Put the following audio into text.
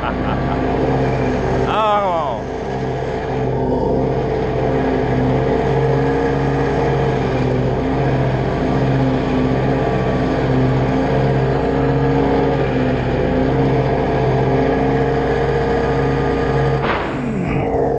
ha ha ha.